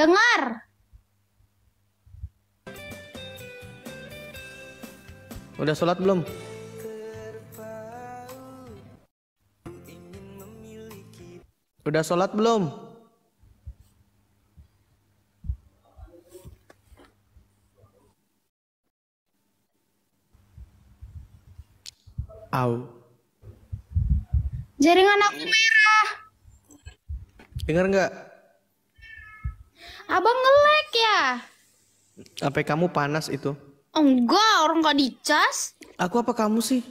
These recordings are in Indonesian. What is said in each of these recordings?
Dengar. Udah sholat belum? Udah sholat belum? Au. Jaringan aku merah. Dengar nggak? Abang ngelek ya? HP kamu panas itu. Enggak, orang gak dicas. Aku apa kamu sih?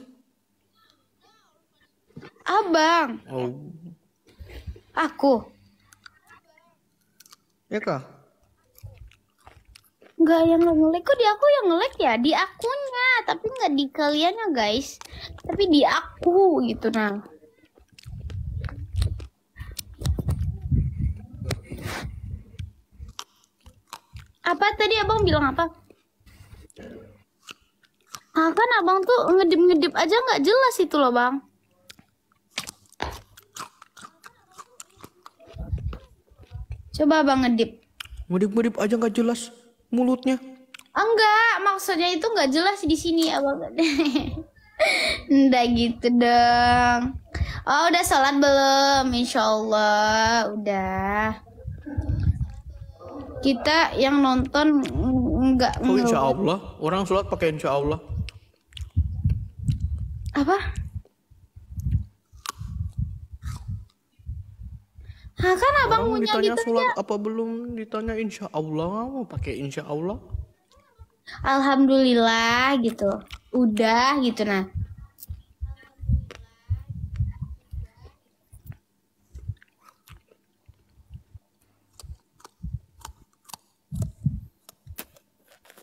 Abang, Oh. aku. Ya kah? Enggak yang ngelek kok di aku yang ngelek ya di akunya, tapi nggak di kaliannya guys. Tapi di aku gitu nah. Apa tadi abang bilang apa? Ah kan abang tuh ngedip-ngedip aja nggak jelas itu loh bang. Coba abang ngedip. Ngedip-ngedip aja nggak jelas mulutnya. Enggak, maksudnya itu enggak jelas di sini abang. Nggak gitu dong. Oh, udah sholat belum? Insya Allah, udah. Kita yang nonton enggak Oh insya Allah. Orang sholat pakai insya Allah. apa? Hah, kan abang Orang punya ditanya gitu sholat ya. apa belum ditanya insya Allah mau pakai insya Allah. Alhamdulillah gitu. Udah gitu nah.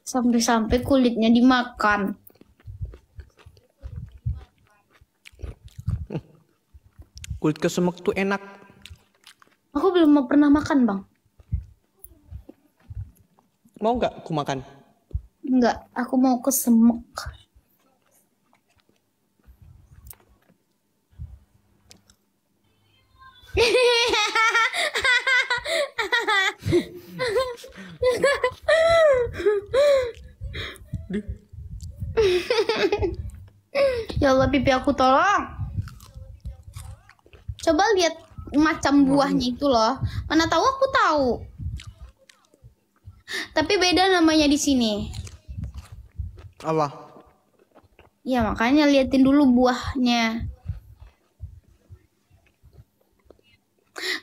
Sampai-sampai kulitnya dimakan. Kulit kesemek tuh enak. Aku belum pernah makan, Bang. Mau nggak aku makan? Enggak, aku mau kesemek. Di. Ya Allah, pipi aku tolong. Coba lihat macam buahnya itu loh. Mana tahu aku tahu. Tapi beda namanya di sini. Apa? Ya makanya liatin dulu buahnya.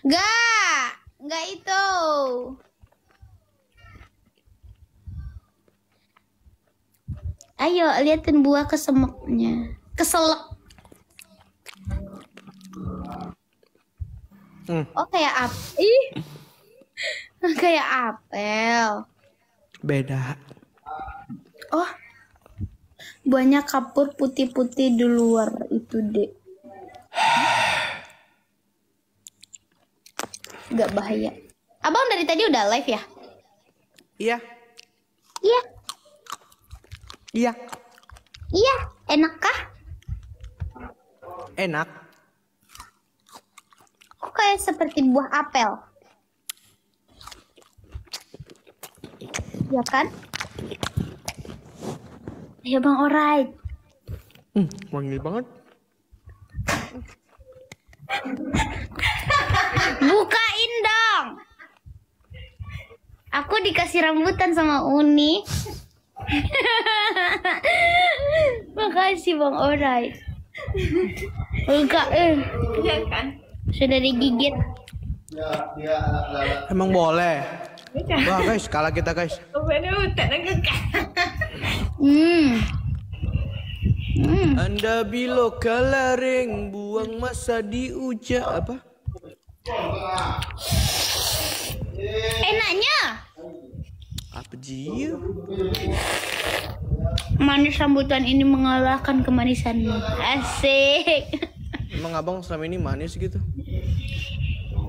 Gak, gak itu. Ayo liatin buah kesemeknya. Keselek. Hmm, Oh kayak ap. Ih. kayak apel. beda. Oh. Buahnya kapur putih-putih di luar itu, Dek. Gak bahaya. Abang dari tadi udah live ya? Iya, Iya. Iya. Iya. Enak kah? Enak. Kok kayak seperti buah apel? Ya kan? Ya bang, alright. Hmm, wangi banget. Bukain dong. Aku dikasih rambutan sama Uni. Makasih Bang Orai. Bukain. Iya kan? Sudah digigit. Emang boleh. Wah guys, kalah kita guys. Hmm. Hmm. Anda bilo kalaring buang masa di uja apa? Enaknya. Jiu? Manis rambutan ini mengalahkan kemanisanmu. Asik. Emang abang selama ini manis gitu?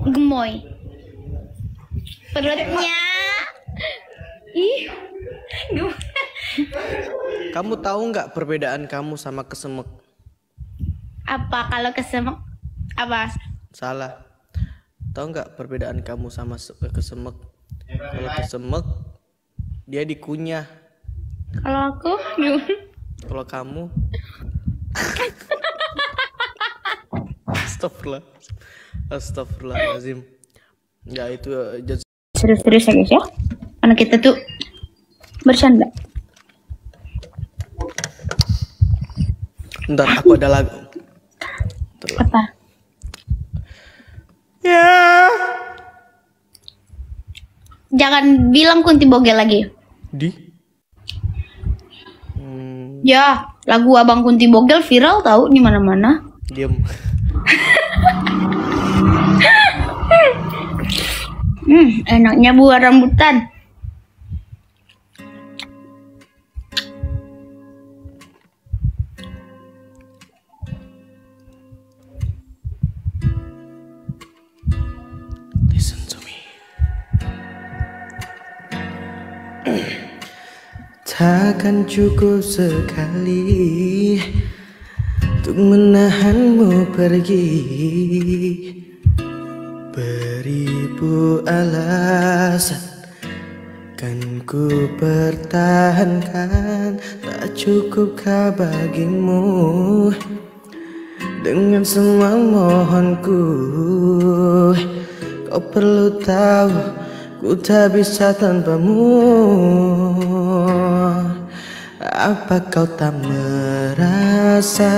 Gemoy. Perutnya. Ih. Kamu tahu nggak perbedaan kamu sama kesemek? Apa kalau kesemek? Apa? Salah. Tahu nggak perbedaan kamu sama se- kesemek? Kalau kesemek dia dikunyah. Kalau aku gimana? Kalau kamu Astagfirullah. Astagfirullahalazim. Ya itu eh, Serius-serius ya guys ya. Karena kita tuh bercanda. Ntar aku ada lagu. Apa? Ya. Jangan bilang kunti bogel lagi. Di. Hmm, Ya, lagu Abang Kunti Bogel viral tahu di mana-mana. diam. Hmm, enaknya buah rambutan. Takkan cukup sekali Untuk menahanmu pergi. Beribu alasan Kan ku pertahankan. Tak cukupkah bagimu? Dengan semua mohonku Kau perlu tahu Ku tak bisa tanpamu Apa kau tak merasa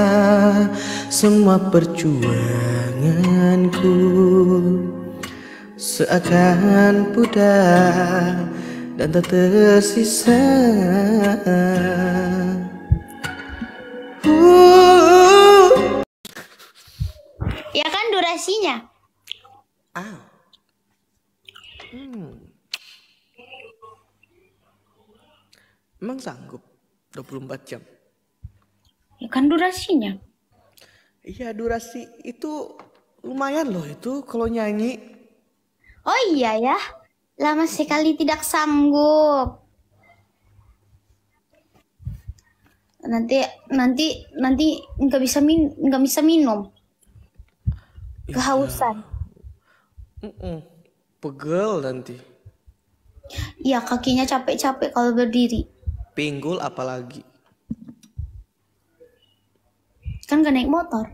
Semua perjuanganku Seakan pudar Dan tak tersisa Uh. Ya kan durasinya. Ah. Hmm. Emang sanggup 24 jam? Ya kan durasinya. Iya durasi itu lumayan loh itu kalau nyanyi. Oh iya ya. Lama sekali tidak sanggup. Nanti nanti nanti nggak bisa min nggak bisa minum. Kehausan. Mm-mm. Pegel nanti. Iya kakinya capek-capek kalau berdiri. Pinggul apalagi. Kan gak naik motor.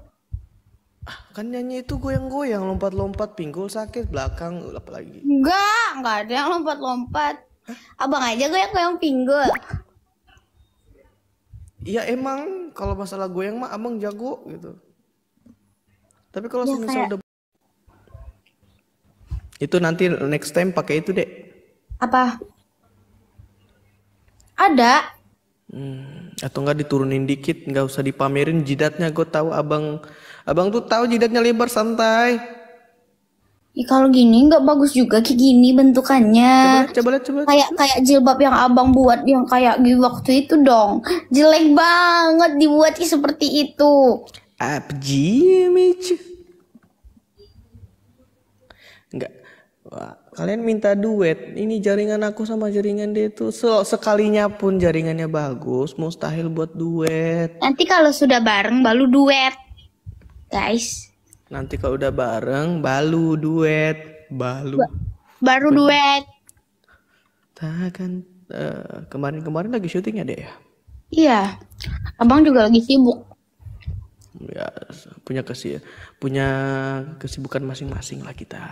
Ah, kan nyanyi itu goyang-goyang, lompat-lompat, pinggul sakit, belakang apalagi. Enggak, enggak ada yang lompat-lompat. Abang aja goyang-goyang pinggul. Iya emang kalau masalah goyang mah abang jago gitu. Tapi kalau Ya, semisal kayak- udah itu nanti next time pakai itu deh. Apa? Ada. Hmm, atau enggak diturunin dikit, nggak usah dipamerin jidatnya. Gue tahu abang, abang tuh tahu jidatnya lebar santai. Ya, kalau gini nggak bagus juga kayak gini bentukannya. Coba lihat, coba lihat, coba. lihat. Kayak kayak jilbab yang abang buat yang kayak di waktu itu dong. Jelek banget dibuatnya seperti itu. Apa Jimmy? Enggak. Kalian minta duet. Ini jaringan aku sama jaringan dia tuh se- sekalinya pun jaringannya bagus, mustahil buat duet. Nanti kalau sudah bareng baru duet. Guys, Nanti kalau udah bareng, balu duet, balu. baru duet. Takkan eh, kemarin-kemarin lagi syuting ya deh ya. Iya. Abang juga lagi sibuk. Ya punya kesi punya kesibukan masing-masing lah kita.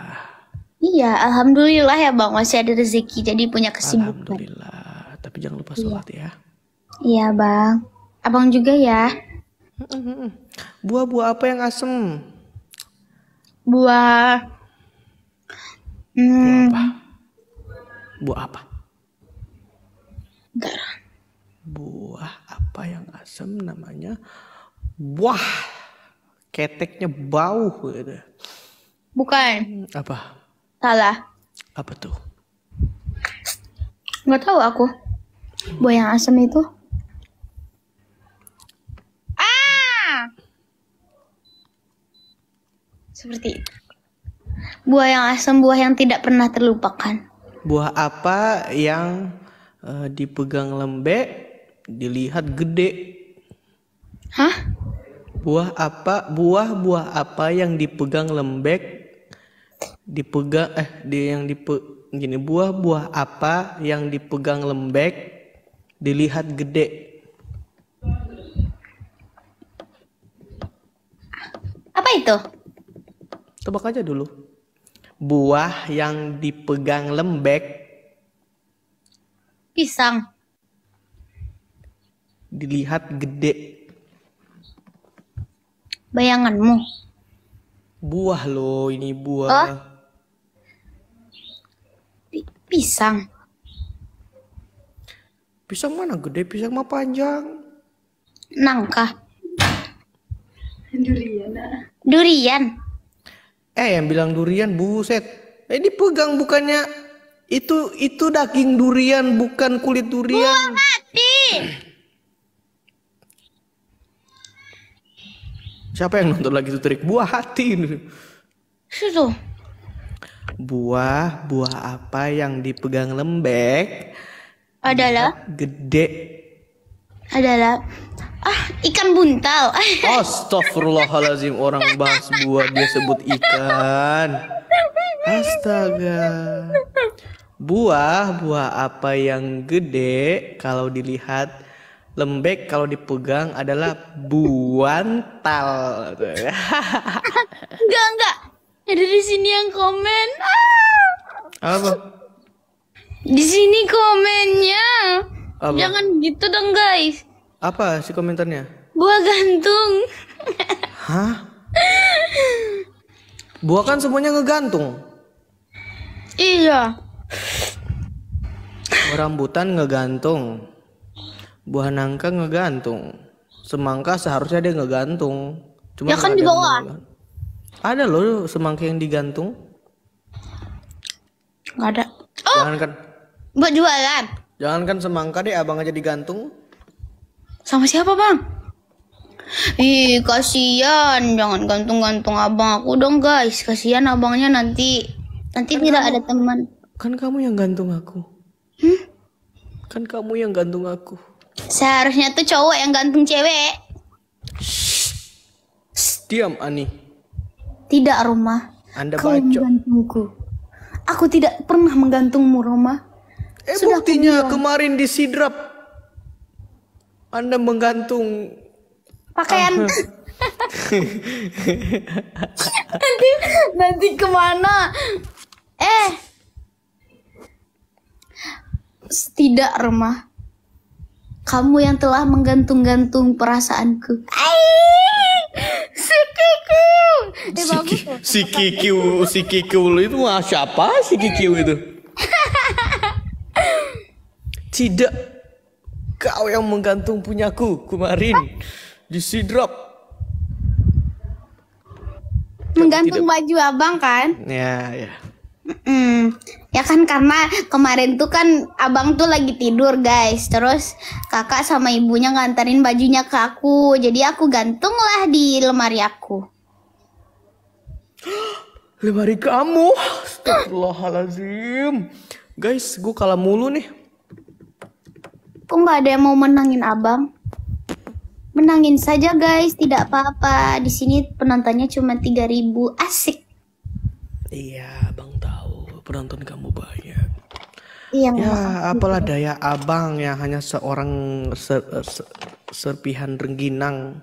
Iya, alhamdulillah ya Bang masih ada rezeki jadi punya kesibukan. Alhamdulillah. Tapi jangan lupa sholat ya. Iya, Bang. Abang juga ya. Buah-buah apa yang asem? Buah Hmm, Buah apa? bentar. Buah apa yang asem namanya? Buah. Keteknya bau gitu. Bukan. Apa? Salah. Apa tuh? Nggak tahu aku. Buah yang asam itu. Ah! Seperti itu. Buah yang asam, buah yang tidak pernah terlupakan. Buah apa yang eh, dipegang lembek, dilihat gede? Hah? Buah apa? Buah-buah apa yang dipegang lembek, dipegang eh di yang dipe gini buah-buah apa yang dipegang lembek dilihat gede? Apa itu? Tebak aja dulu. Buah yang dipegang lembek Pisang. dilihat gede. Bayanganmu. Buah loh, ini buah. Oh. Pi- Pisang. Pisang mana gede? Pisang mah panjang. Nangka. Durian. ah. Durian. Eh, yang bilang durian buset. Eh, dipegang bukannya itu itu daging durian bukan kulit durian. Mati. Siapa yang nonton lagi tuh trik buah hati? Situ. Buah, buah apa yang dipegang lembek Adalah gede? adalah ah ikan buntal. Astagfirullahalazim orang bahas buah dia sebut ikan. Astaga. Buah, buah apa yang gede kalau dilihat lembek kalau dipegang adalah buantal. enggak enggak. Ada di sini yang komen. Ah. Apa? Di sini komennya. Apa? Jangan gitu dong guys. Apa sih komentarnya? Buah gantung. Hah? Buah kan semuanya ngegantung. iya. Buah rambutan ngegantung. Buah nangka ngegantung. Semangka seharusnya dia ngegantung. Cuma Ya kan di bawah. Ada loh semangka yang digantung. Enggak ada. Oh, Jangan kan, buat jualan. jangan kan semangka deh abang aja digantung. Sama siapa, Bang? Ih, kasihan. Jangan gantung-gantung abang aku dong, guys. Kasihan abangnya nanti nanti tidak ada teman. Kan kamu yang gantung aku. Kan kamu yang gantung aku. Seharusnya tuh cowok yang gantung cewek. Diam Ani. Tidak, Roma. Anda Kau menggantungku. Aku tidak pernah menggantungmu, Roma. Eh buktinya kemarin di sidrap. Anda menggantung Pakaian. nanti nanti ke mana? Eh. Tidak, Roma. Kamu yang telah menggantung-gantung perasaanku. Ai, sikiku. Eh, bagus tuh. si Kikiu, si Kikiu itu mah siapa si Kikiu itu? Tidak. Kau yang menggantung punyaku kemarin di sidrap. Menggantung baju abang kan? Ya, ya. Mm, ya kan karena kemarin tuh kan abang tuh lagi tidur guys Terus kakak sama ibunya nganterin bajunya ke aku Jadi aku gantung lah di lemari aku Lemari kamu. Astagfirullahalazim. Guys, gue kalah mulu nih. Kok nggak ada yang mau menangin abang? Menangin saja guys, tidak apa-apa Di sini penontonnya cuma 3000 Asik Iya, abang tahu penonton kamu banyak. Iya Ya, apalah daya abang yang hanya seorang ser- se- serpihan rengginang.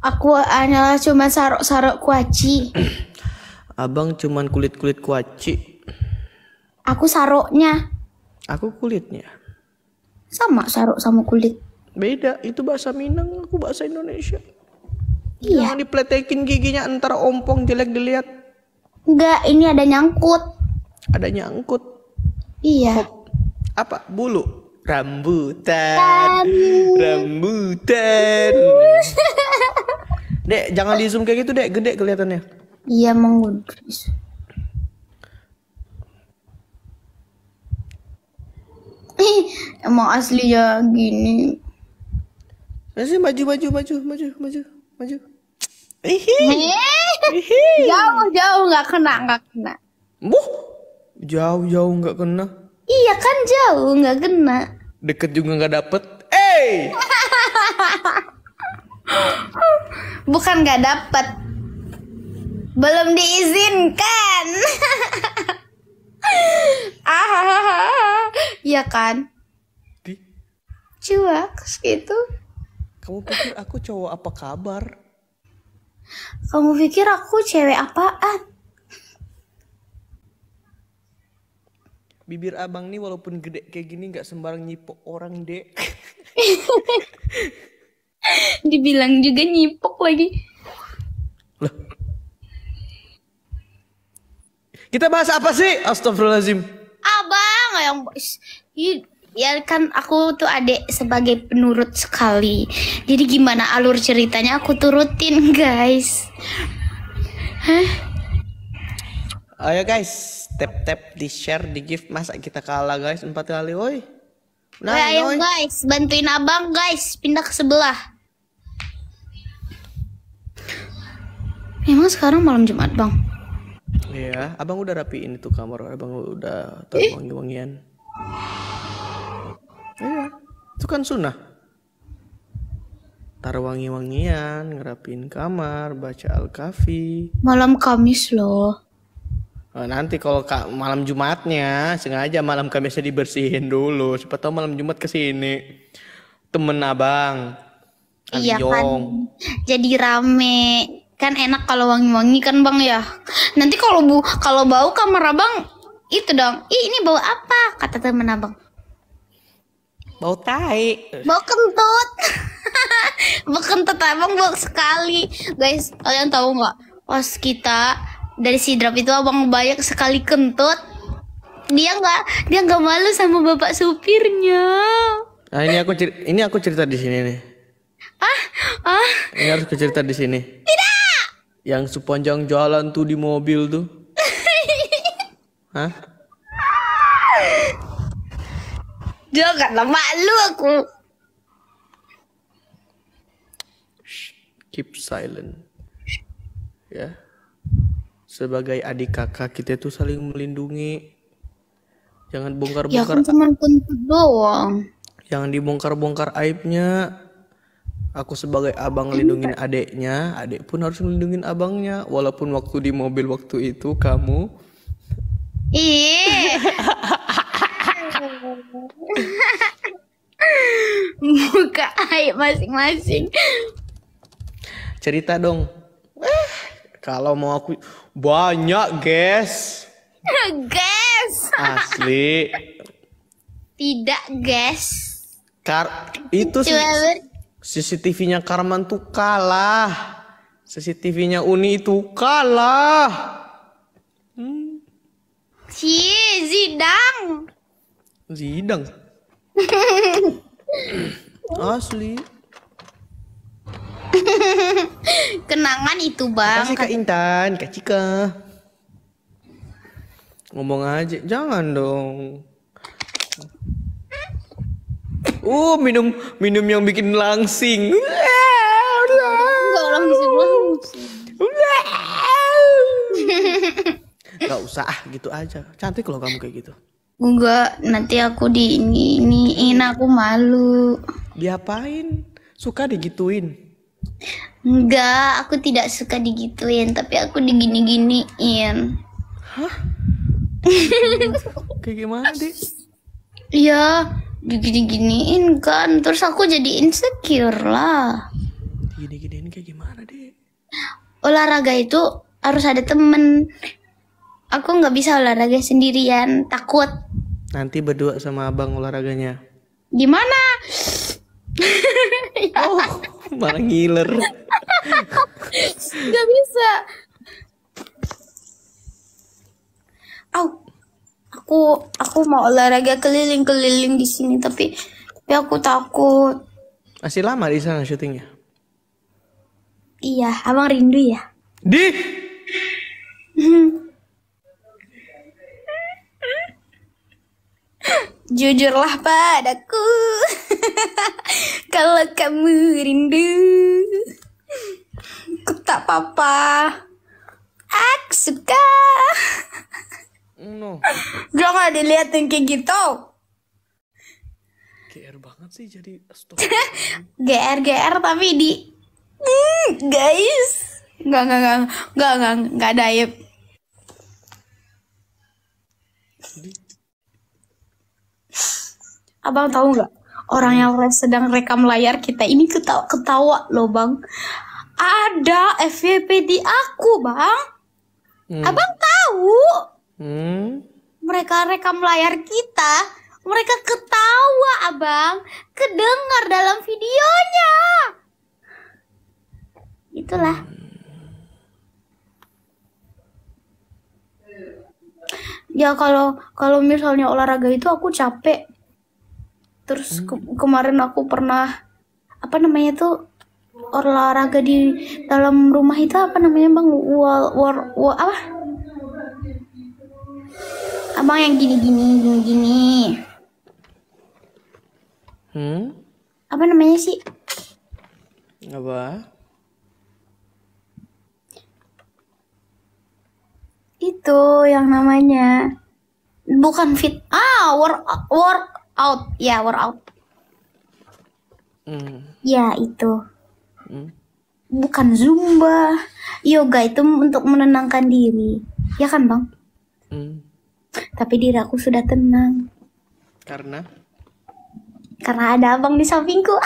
Aku hanyalah cuma sarok-sarok kuaci Abang cuman kulit-kulit kuaci. Aku saroknya Aku kulitnya. Sama sarok sama kulit Beda, itu bahasa Minang, aku bahasa Indonesia. Iya Jangan dipletekin giginya antara ompong jelek dilihat. Enggak, ini ada nyangkut Ada nyangkut. Iya Apa? Bulu. Rambutan. Rambutan. Dek, jangan di zoom kayak gitu, Dek. Gede kelihatannya. Iya menggudris. Ih, emang asli ya gini. Masih maju, maju, maju, maju, maju, maju. Jauh jauh nggak kena nggak kena. Buh. Jauh-jauh nggak kena. Iya kan jauh nggak kena. Deket juga nggak dapet. Eh. Bukan nggak dapet. Belum diizinkan. ya kan? Di, Cuek gitu. kamu pikir aku cowok apa kabar? Kamu pikir aku cewek apaan? Bibir abang nih walaupun gede kayak gini nggak sembarang nyipok orang dek. Dibilang juga nyipok lagi. Loh. Kita bahas apa sih? Astagfirullahaladzim. Abang yang Ih, ya kan aku tuh adik sebagai penurut sekali. Jadi gimana alur ceritanya aku turutin, guys. Ayo guys, tap tap di share di gift masa kita kalah guys empat kali, woi. Nah, ayo guys, bantuin abang guys, pindah ke sebelah. Emang sekarang malam Jumat, Bang? Iya, abang udah rapiin itu kamar, abang udah taruh wangi-wangian. Iya, itu kan sunnah. Taruh wangi-wangian, ngerapiin kamar, baca al-kafi. Malam Kamis loh. Oh, nanti kalau ka- malam Jumatnya sengaja malam Kamisnya dibersihin dulu. Siapa tahu malam Jumat ke sini. Temen abang. Iya kan. Jadi rame. Kan enak kalau wangi-wangi kan, Bang ya. Nanti kalau bu kalau bau kamar Abang itu dong. Ih, ini bau apa? Kata temen Abang. Bau tai. Bau kentut. bau kentut Abang bau sekali. Guys, kalian tahu nggak? Pas kita dari sidrap itu Abang banyak sekali kentut. Dia nggak dia nggak malu sama bapak supirnya. Nah, ini aku cerita, ini aku cerita di sini nih. Ah, ah. Ini harus aku cerita di sini. Tidak. Yang sepanjang jalan tuh di mobil tuh. Hah? Jangan malu aku. Keep silent. Ya. Sebagai adik kakak kita tuh saling melindungi. Jangan Ya bongkar-bongkar kan cuma kentut doang. Jangan dibongkar-bongkar aibnya. Aku sebagai abang ngelindungin adeknya, adek pun harus ngelindungin abangnya. Walaupun waktu di mobil waktu itu kamu Iya. Buka aib masing-masing. cerita dong. Eh, kalau mau aku banyak guys, Guys. asli. Tidak, guys. Kar itu sih CCTV-nya Karman tuh kalah. CCTV-nya Uni itu kalah. Cie, zidang. Zidang. Asli. Kenangan itu, Bang. Kasih Kak Intan, Kak Cika. Ngomong aja, jangan dong. Uh, minum minum yang bikin langsing. Enggak orang di sebelah. Gak usah ah, gitu aja. Cantik loh kamu kayak gitu. Enggak, nanti aku di ini iniin aku malu. Diapain? Suka digituin. Enggak, aku tidak suka digituin, tapi aku digini-giniin. Kayak gimana deh? Iya, digini-giniin kan. Terus aku jadi insecure lah. Gini-giniin kayak gimana deh? Olahraga itu harus ada temen. Aku nggak bisa olahraga sendirian, takut. Nanti berdua sama abang olahraganya. Gimana? Oh, malah ngiler. Gak bisa. Au, aku aku mau olahraga keliling-keliling di sini tapi tapi aku takut. Masih lama di sana syutingnya? Iya, abang rindu ya. Di? Jujurlah padaku. Kalau kamu rindu. Ku tak apa-apa. Aku suka. No. Jangan dilihatin kayak gitu. GR banget sih jadi stop. GR-GR tapi di Hmm, Guys. Enggak, enggak, enggak Enggak, enggak, enggak ada aib Abang tahu nggak? Orang yang sedang rekam layar kita ini ketawa ketawa loh bang. Ada FYP di aku bang. Hmm. Abang tahu? Hmm. Mereka rekam layar kita. Mereka ketawa abang. Kedengar dalam videonya. Itulah. Ya kalau kalau misalnya olahraga itu aku capek. Terus ke- kemarin aku pernah apa namanya tuh olahraga di dalam rumah itu apa namanya bang? Wall, wall, wall apa? Abang yang gini-gini gini-gini. Hmm. Apa namanya sih? Apa? Itu yang namanya bukan fit ah work workout ya workout Hmm. ya itu. Hmm. bukan zumba. Yoga itu untuk menenangkan diri. Ya kan bang? Hmm. tapi diri aku sudah tenang. Karena? Karena ada abang di sampingku.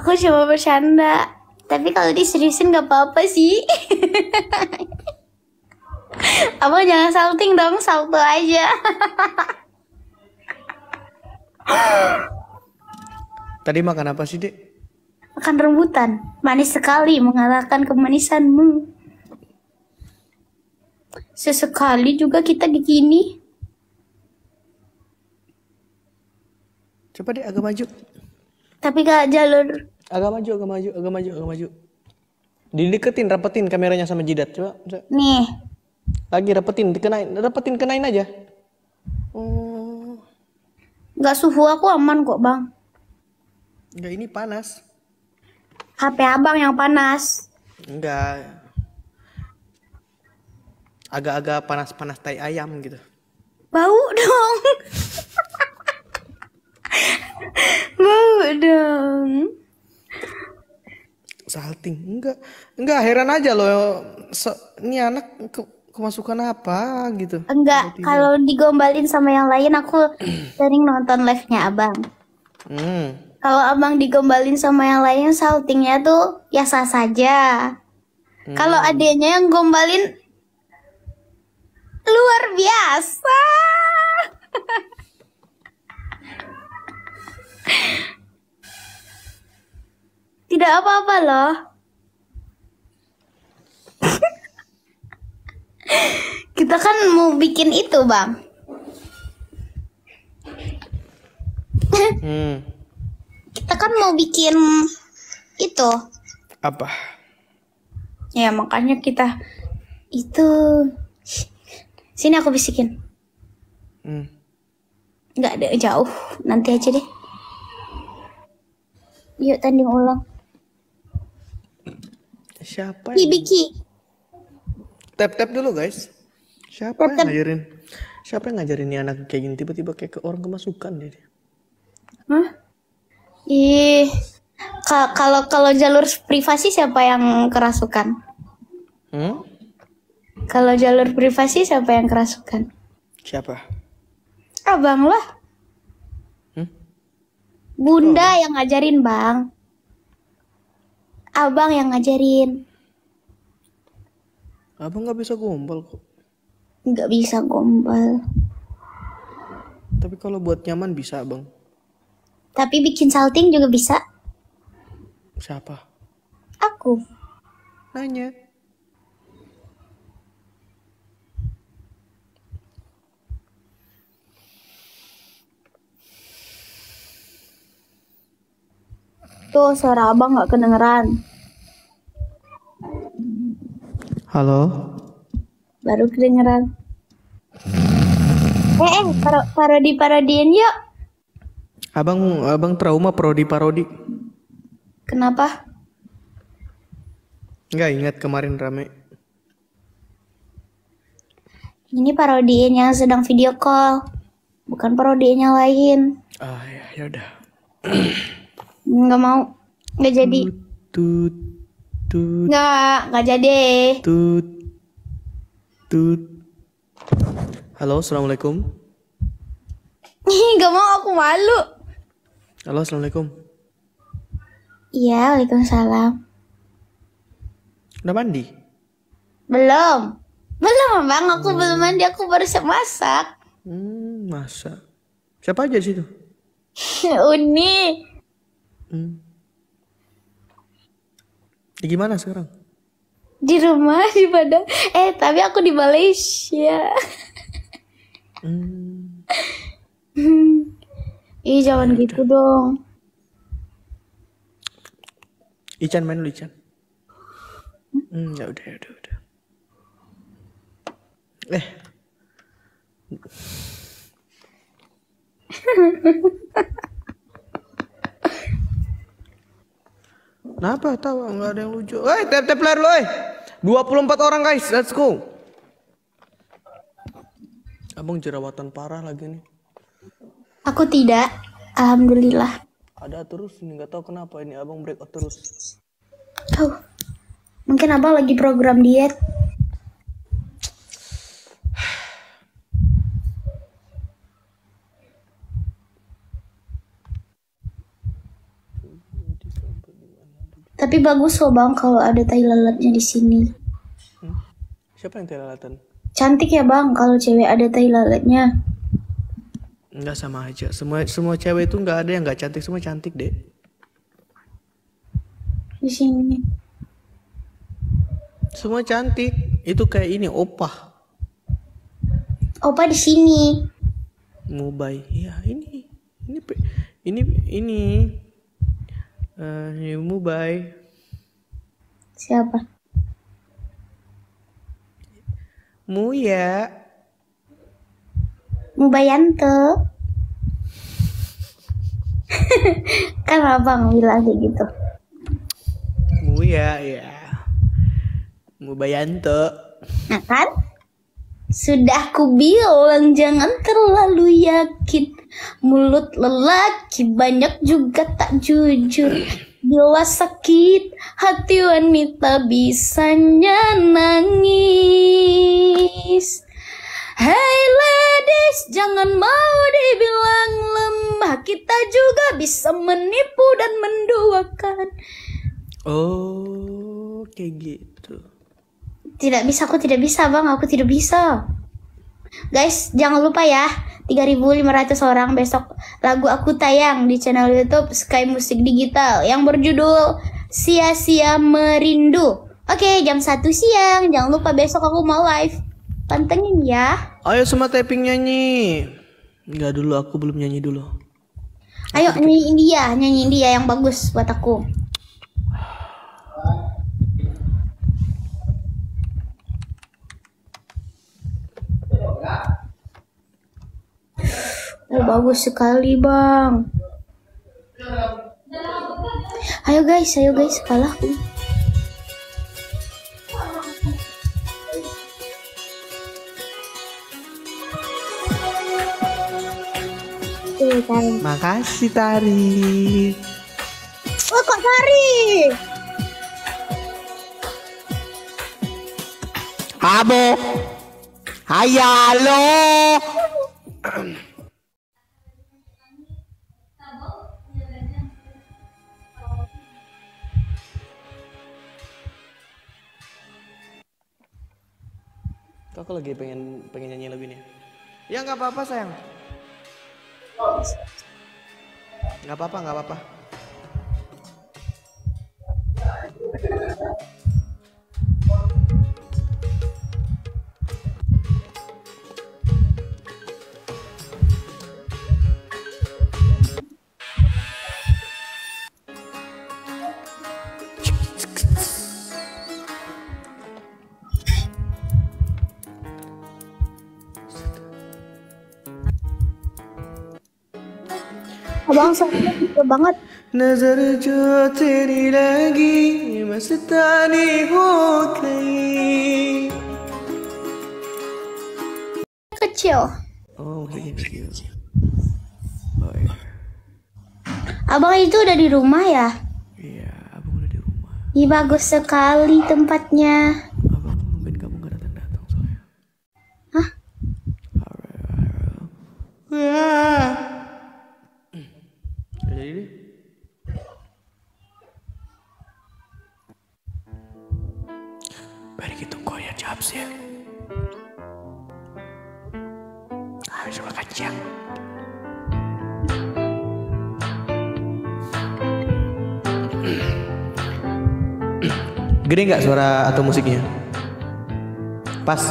Aku cuma bercanda. Tapi kalau diseriusin gak apa-apa sih abang jangan salting dong salto aja tadi makan apa sih, Dek? makan rebutan manis sekali mengalahkan kemanisanmu sesekali juga kita begini Coba deh agak maju. tapi gak jalur Agak maju, agak maju, agak maju, agak maju. Dideketin, rapetin kameranya sama jidat. Coba, coba. nih Lagi rapetin, dikenain, rapetin, kenain aja. Oh, Gak suhu aku aman kok bang enggak ini panas. HP abang yang panas Enggak. Agak-agak panas-panas tai ayam gitu. Bau dong. Bau dong. Salting. Enggak. Enggak, heran aja loh. Se- ini anak ke- kemasukan apa gitu. Enggak, kalau digombalin sama yang lain aku sering nonton live-nya abang. Hmm. Kalau abang digombalin sama yang lain saltingnya tuh ya sah saja. Kalau adanya yang gombalin luar biasa. Tidak apa-apa loh. Kita kan mau bikin itu, Bang. Hmm. Kita kan mau bikin itu. Apa? Ya, makanya kita itu Sini aku bisikin. Hmm. Nggak ada jauh. Nanti aja deh. Yuk tanding ulang. Siapa. Tap tap dulu guys? Siapa yang ngajarin? Siapa yang ngajarin nih anak kayak gini tiba-tiba kayak ke orang kemasukan dia? Hah? Ih. Ka- Kalau kalau jalur privasi siapa yang kerasukan? Hmm? Kalau jalur privasi siapa yang kerasukan? Siapa? Abang lah. Hmm? Bunda yang ngajarin, Bang. Abang yang ngajarin. Abang nggak bisa gombal kok. Nggak bisa gombal. Tapi kalau buat nyaman bisa bang. Tapi bikin salting juga bisa. Siapa? Aku. Nanya. Tuh suara abang nggak kedengeran. Halo. Baru kedengeran. Eh, eh, paro parodi parodiin yuk. Abang abang trauma parodi parodi. Kenapa? Nggak ingat kemarin rame. Ini parodiin yang sedang video call. Bukan parodiin yang lain. Ah ya ya udah. Nggak mau. Nggak jadi. Tut tut Nggak, nggak jadi. tut tut. Halo, assalamualaikum. Ih, gak mau aku malu. Halo, assalamualaikum. Iya, waalaikumsalam. Udah mandi? Belum. Belum, Bang. Aku belum mandi. Aku baru siap masak. Hmm, masa. Siapa aja di situ? Uni. Hmm. Ya, gimana sekarang? Di rumah di Padang. Eh, tapi aku di Malaysia. Hmm. Ih, jangan gitu dong. Ican main dulu Ican. Hmm, ya udah, ya udah, udah. Eh. Kenapa tahu nggak ada yang lucu? Woi, tap tap layar lo, eh. 24 orang guys, let's go. Abang jerawatan parah lagi nih. Aku tidak. Alhamdulillah. Ada terus ini nggak tahu kenapa ini abang breakout terus. Tuh. Mungkin abang lagi program diet. Tapi bagus loh bang kalau ada tai lalatnya di sini. Siapa yang telalatan? Cantik ya bang kalau cewek ada tai lalatnya. Enggak sama aja. Semua semua cewek itu nggak ada yang nggak cantik, semua cantik deh. Di sini. Semua cantik. Itu kayak ini opah. Opa di sini. Mubai. Ya, ini. Ini ini ini eh ini Mubai. Siapa? Muya. Mubayanto. kan abang bilang kayak gitu. Muya ya. Mubayanto. Nah kan? Sudah ku bilang jangan terlalu yakin Mulut lelaki banyak juga tak jujur. Bila sakit hati wanita bisanya nangis Hey ladies jangan mau dibilang lemah Kita juga bisa menipu dan menduakan. Oh, kayak gitu. Tidak bisa, aku tidak bisa bang, aku tidak bisa. Guys, jangan lupa ya, 3.500 orang besok lagu aku tayang di channel YouTube Sky Musik Digital yang berjudul Sia-sia Merindu. Oke, jam 1 siang. Jangan lupa besok aku mau live. Pantengin ya. Ayo semua typing nyanyi. Enggak dulu, aku belum nyanyi dulu. Ayo nyanyi India, nyanyi India yang bagus buat aku. Oh, bagus sekali, Bang. Ayo guys, ayo guys, kalah. Tarik. Makasih Tari. Oh, kok tarik? Abo. Hayalo. Kakak lagi pengen pengen nyanyi lagu ini. Ya nggak apa-apa sayang. Nggak apa-apa nggak apa-apa. langsung gitu banget. Nazar جو تیری لگی مستانی ہو kecil. Oh kecil. Oh, iya. Abang itu udah di rumah ya? Iya abang udah di rumah. Ih, bagus sekali tempatnya. Gede nggak suara atau musiknya? Pas.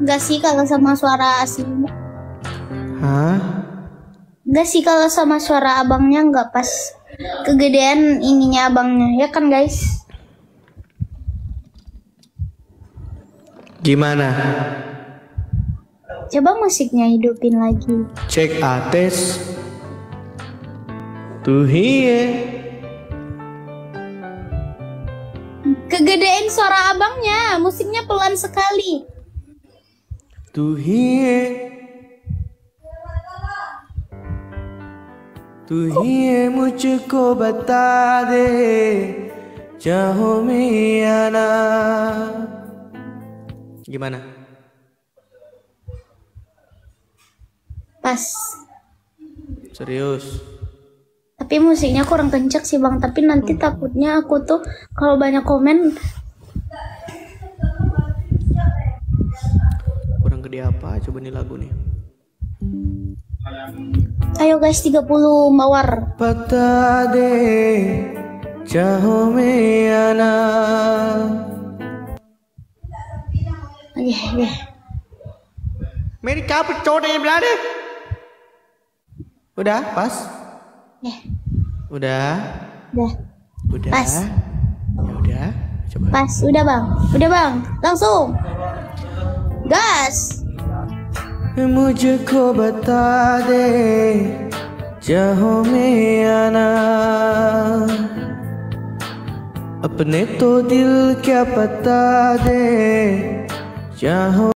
Enggak sih kalau sama suara aslinya. Hah? Enggak sih kalau sama suara abangnya enggak pas. Kegedean ininya abangnya, ya kan guys? Gimana? Coba musiknya hidupin lagi. Cek ates. Tuh hiye. Kegedean suara abangnya, musiknya pelan sekali. तू ही है तू ही है मुझको बता दे चाहो में आना gimana Pas. serius Tapi musiknya kurang kenceng sih bang. Tapi nanti takutnya aku tuh kalau banyak komen kurang gede apa coba nih lagu nih Ayo guys 30 mawar बता दे चाहो में आना Oke oke मेरी क्या चोट है बिला deh udah pas Oke udah Udah udah Pas. ya udah coba pas Udah bang Udah bang Langsung Gas मुझको बता दे चाहो में आना अपने तो दिल क्या पता दे चाहो